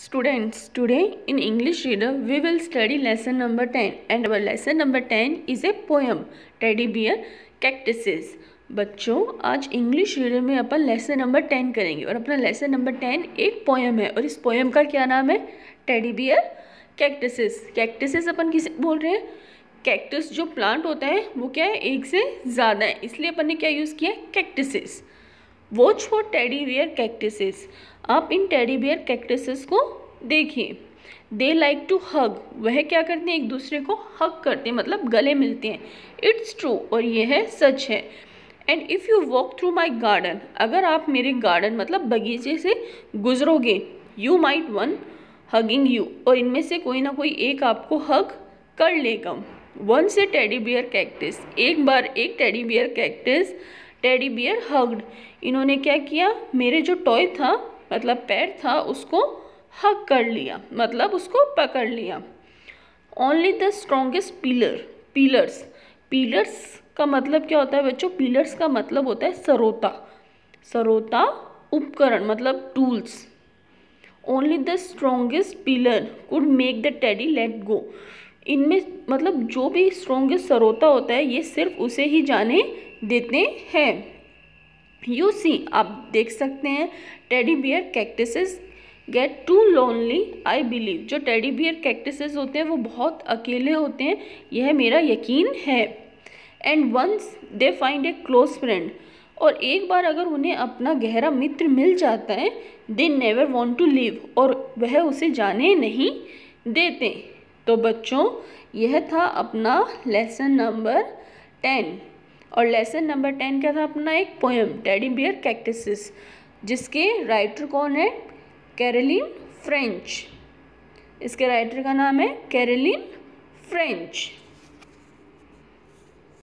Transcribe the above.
Students, today in English Reader we will study lesson number 10 and our lesson number 10 is a poem Teddy Bear Cactuses. बच्चों आज English reader में अपन lesson number ten करेंगे। और अपना lesson number ten एक poem है। और इस पोएम का क्या नाम है? टेडी बियर कैक्टसेस कैक्टसेस अपन किसे बोल रहे हैं? कैक्टस जो प्लांट होता है वो क्या है? एक से ज़्यादा है। इसलिए अपन ने क्या यूज़ किया? है cactuses watch for teddy bear cactuses आप इन टेडी बियर कैक्टसेस को देखिए। दे लाइक टू हग वह क्या करते हैं? एक दूसरे को हग करते हैं मतलब गले मिलते हैं। इट्स ट्रू और ये है सच है। And if you walk through my garden अगर आप मेरे गार्डन मतलब बगीचे से गुजरोगे you might want hugging you और इनमें से कोई ना कोई एक आपको हग कर लेगा। वन से टेडी बियर कैक्टिस एक बार एक teddy bear cactus teddy bear hugged. इन्होंने क्या किया? मेरे जो टॉय था मतलब पैर था, उसको हग कर लिया मतलब उसको पकड़ लिया। Only the strongest pillar pillars pillars का मतलब क्या होता है बच्चों? पिलर्स का मतलब होता है सरोता। सरोता उपकरण मतलब tools only the strongest pillar could make the teddy let go इनमें मतलब जो भी स्ट्रोंगेस्ट सरोता होता है, ये सिर्फ़ उसे ही जाने देते हैं। यू सी आप देख सकते हैं teddy bear cactuses get too lonely I believe जो टेडी बियर कैक्टसेस होते हैं, वो बहुत अकेले होते हैं, यह मेरा यकीन है। And once they find a close friend और एक बार अगर उन्हें अपना गहरा मित्र मिल जाता है they never want to live और वह उसे जाने नहीं देते। तो बच्चों, यह था अपना लेसन नंबर टेन और लेसन नंबर टेन क्या था अपना? एक पोएम टेडी बियर कैक्टसिस जिसके राइटर कौन है? कैरलिन फ्रेंच इसके राइटर का नाम है कैरलिन फ्रेंच